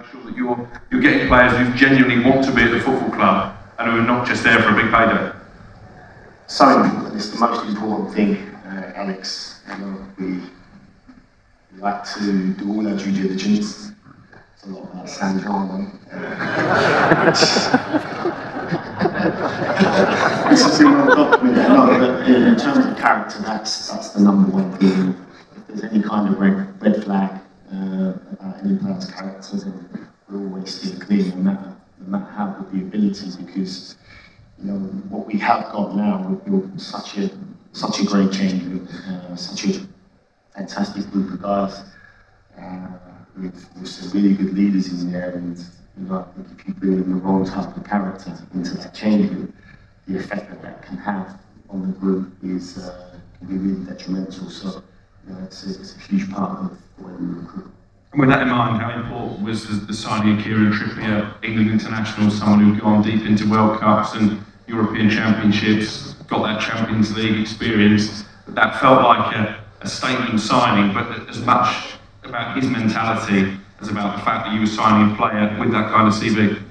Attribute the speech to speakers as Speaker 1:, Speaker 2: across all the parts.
Speaker 1: make sure that you're, you're getting players who genuinely want to be at the football club and who are not just there for a big payday?
Speaker 2: So important. It's the most important thing, uh, Alex. You know, we, we like to do all our due diligence. It's a lot about Sandro. this is in my document. No, but in terms of character, that's that's the number one thing. If there's any kind of red, red flag uh, about any player's character, then we always steer clear, no matter no matter how good the ability, because you know what we have got now. We've built such a such a great change uh, such a fantastic group of guys. Uh, with, with some really good leaders in there, and you know, I think if you bring in the wrong type of character into that change group, the effect that that can have on the group is uh, can be really detrimental. So, it's a, it's a huge part of recruit.
Speaker 1: And with that in mind, how important was the, the signing of Kieran Trippier, England international, someone who'd gone deep into World Cups and European Championships, got that Champions League experience? That felt like a, a statement signing, but as much about his mentality as about the fact that you were signing a player with that kind of CV?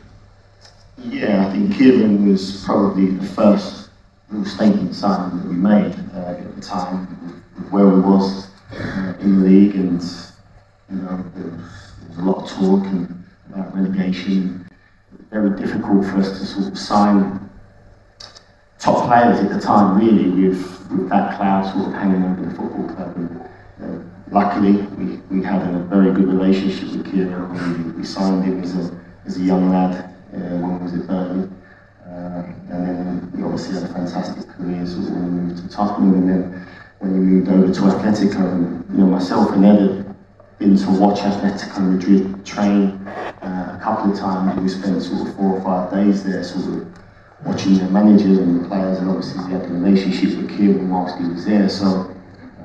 Speaker 2: Yeah, I think Kieran was probably the first real statement signing that we made uh, at the time, where we was uh, in the league, and you know there was, there was a lot of talk and about relegation. Very difficult for us to sort of sign top players at the time, really, with, with that cloud sort of hanging over the football club. And, uh, luckily, we, we had a very good relationship with Kieran. We, we signed him as a, as a young lad uh, when he was at Burnley. Uh, and then we obviously had a fantastic career of when we moved to Tottenham. And then when we moved over to Atletico, and, you know, myself and Ed had been to watch Atletico Madrid train uh, a couple of times. We spent sort of four or five days there, sort of watching the managers and the players, and obviously we had a relationship with Kieran whilst he was there. So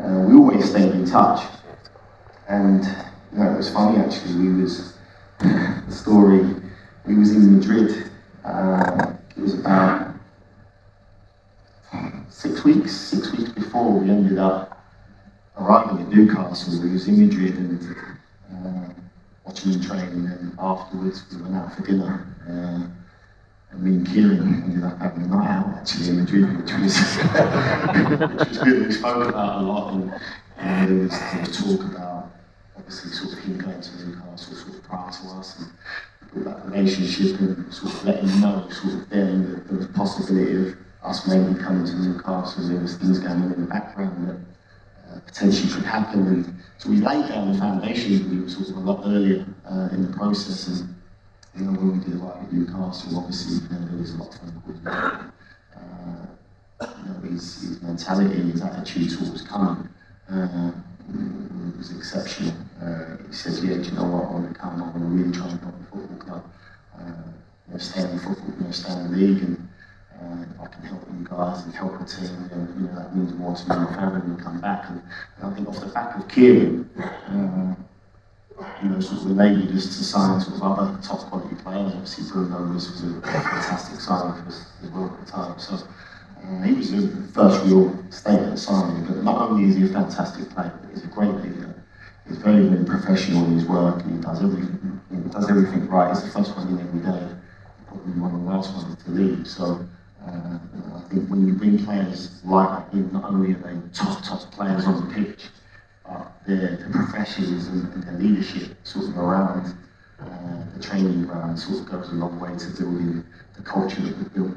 Speaker 2: uh, we always stayed in touch. And you know, it was funny actually. We was the story. We was in Madrid. Uh, it was about six weeks. Six weeks before we ended up arriving at Newcastle. We was in Madrid and uh, watching them train. And afterwards, we went out for dinner. Uh, and me and Kieran ended up having a night out actually in Madrid, which was, which was good. We spoke about a lot, and, and there, was, there was talk about obviously sort of him going to Newcastle sort of prior to us and that relationship and sort of letting know sort of then that there was possibility of us maybe coming to Newcastle. There was things going on in the background that uh, potentially could happen, and so we laid down the foundations We were of a lot earlier uh, in the process and you know, when we did like at Newcastle, obviously, you know, there was a lot of phone. Uh, you know, his, his mentality, his attitude towards coming uh, was exceptional. Uh, he says, yeah, do you know what, I want to come, I want to really try and help the football club. Uh, you know, stay in the football, you know, stay in the league, and I can help you guys and help the team, then, you know, that means more to me and my family and come back. And, and I think off the back of Kieran, uh, you know, sort of enabled us to sign sort of other top quality players. Obviously, Bruno was, a fantastic signing for us as well at the time. So uh, he was the first real statement signing. But not only is he a fantastic player, he's a great leader. He's very, very professional in his work, and he does everything. He does everything right. He's the first one in every day, probably one of the last ones to leave. So. Uh, I think when you bring players like him, not only are they top, top players on the pitch, uh, the, the professionalism and the leadership sort of around uh, the training ground sort of goes a long way to building the culture that we built